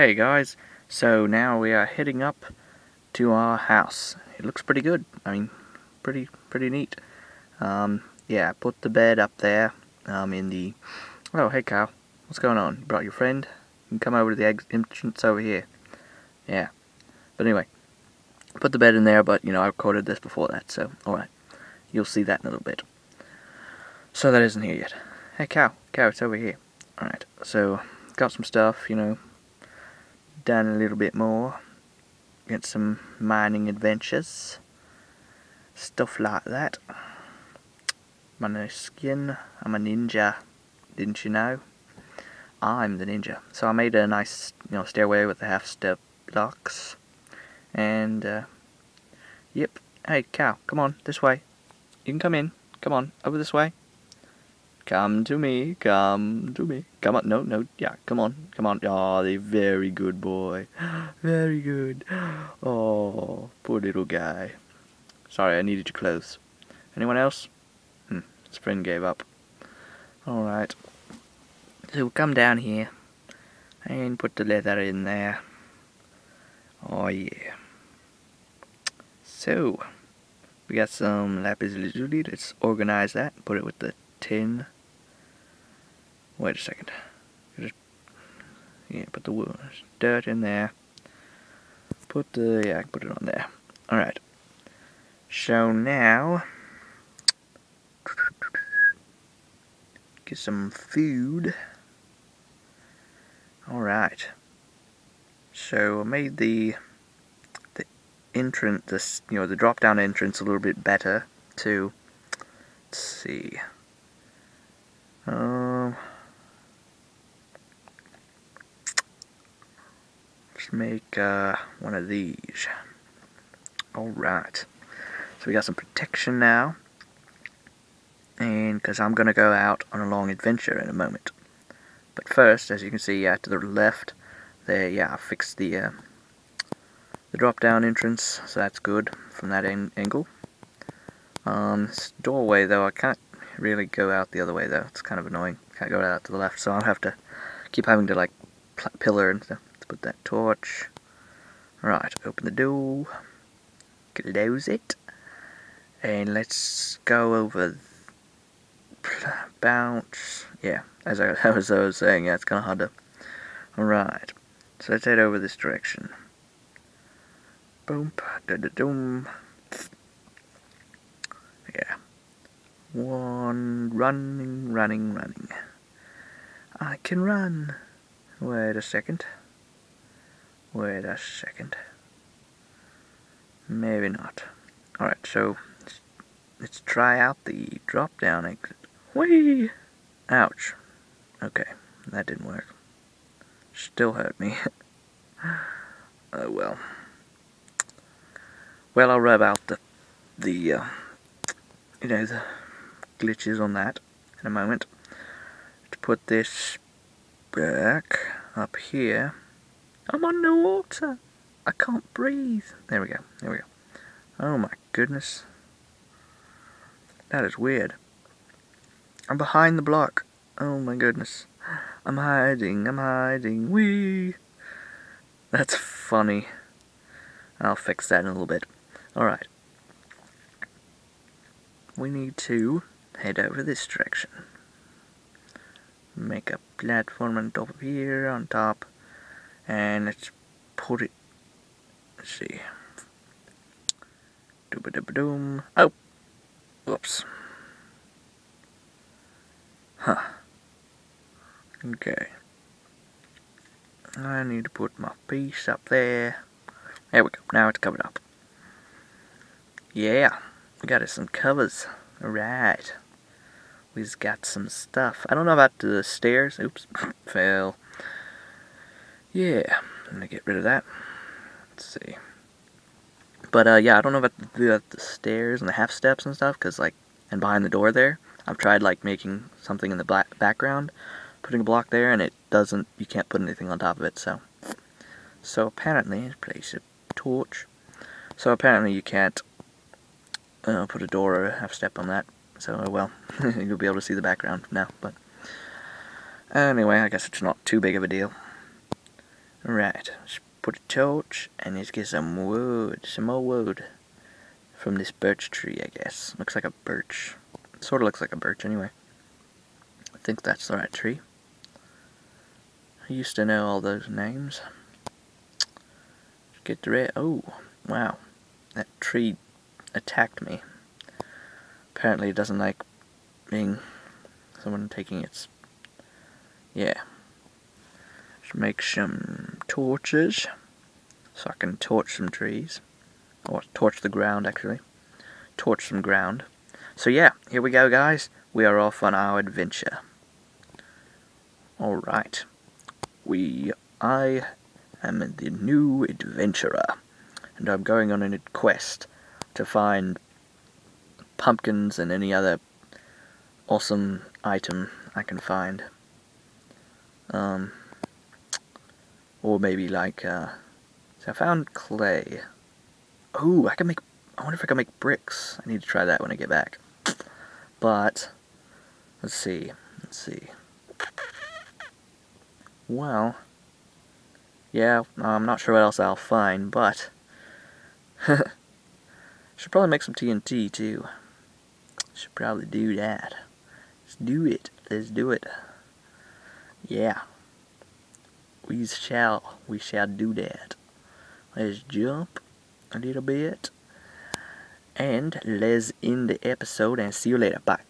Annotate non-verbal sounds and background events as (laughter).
Hey guys, so now we are heading up to our house. It looks pretty good. I mean, pretty pretty neat. Um, yeah, put the bed up there. Um, in the. Oh, hey Kyle, what's going on? You brought your friend? You can come over to the entrance over here. Yeah, but anyway, put the bed in there. But you know, I recorded this before that, so all right, you'll see that in a little bit. So that isn't here yet. Hey Cow, Cow, it's over here. Alright, so got some stuff, you know, done a little bit more. Get some mining adventures. Stuff like that. My nice skin. I'm a ninja. Didn't you know? I'm the ninja. So I made a nice, you know, stairway with the half step blocks. And, uh, yep. Hey, cow, come on, this way. You can come in. Come on, over this way. Come to me, come to me. Come on, no, no, yeah, come on, come on. Oh, the very good boy. (gasps) Very good. (gasps) Oh, poor little guy. Sorry, I needed you close. Anyone else? Hmm, gave up. Alright. So we'll come down here and put the leather in there. Oh yeah. So, we got some lapis lazuli. Let's organize that. Put it with the tin Wait a second. Just, yeah, put the dirt in there. Put the, yeah, put it on there. Alright. So now, get some food. Alright. So I made the the entrance, you know, the drop down entrance a little bit better too. Let's see. Um Let's make uh, one of these. Alright. So we got some protection now. And because I'm going to go out on a long adventure in a moment. But first, as you can see to the left, there, yeah, I fixed the, uh, the drop-down entrance, so that's good from that angle. Um, this doorway, though, I can't really go out the other way, though. It's kind of annoying. Can't go out to the left, so I'll have to keep having to, like, pillar and stuff put that torch. Right, open the door. Close it. And let's go over bounce. Yeah, as I, (laughs) as I was saying, yeah, it's kind of hard to. Alright, so let's head over this direction. Boom, da da doom. Yeah. One running, running, running. I can run. Wait a second. Wait a second. Maybe not. Alright, so let's, let's try out the drop down exit. Whee! Ouch. Okay, that didn't work. Still hurt me. (laughs) oh well. Well, I'll rub out the, the, uh, you know, the glitches on that in a moment. To put this back up here. I'm underwater. I can't breathe. There we go. There we go. Oh my goodness. That is weird. I'm behind the block. Oh my goodness. I'm hiding. I'm hiding. Wee. That's funny. I'll fix that in a little bit. Alright. We need to head over this direction. Make a platform on top of here, on top and let's put it let's see. Doom oh whoops. Huh. Okay. I need to put my piece up there. There we go. Now it's covered up. Yeah. We got us some covers. Alright. We've got some stuff. I don't know about the stairs. Oops. (laughs) Fail yeah, I'm gonna get rid of that. Let's see. But uh, yeah, I don't know about the, the stairs and the half steps and stuff, cause like, and behind the door there, I've tried like making something in the black background, putting a block there, and it doesn't. You can't put anything on top of it. So, so apparently, place a torch. So apparently, you can't uh, put a door or a half step on that. So oh well, (laughs) you'll be able to see the background now. But anyway, I guess it's not too big of a deal. Right, let's put a torch and let's get some wood, some more wood from this birch tree, I guess. Looks like a birch. Sort of looks like a birch anyway. I think that's the right tree. I used to know all those names. Get the red. Oh, wow. That tree attacked me. Apparently it doesn't like being someone taking its... Yeah. Should make some torches so I can torch some trees. Or torch the ground, actually. Torch some ground. So yeah, here we go, guys. We are off on our adventure. Alright. We... I am the new adventurer. And I'm going on a quest to find pumpkins and any other awesome item I can find. Um, or maybe like, uh, so I found clay. Oh, I can make, I wonder if I can make bricks. I need to try that when I get back. But, let's see, let's see. Well, yeah, I'm not sure what else I'll find, but (laughs) should probably make some TNT too. Should probably do that. Let's do it. Let's do it. Yeah. We shall. We shall do that. Let's jump a little bit. And let's end the episode and see you later. Bye.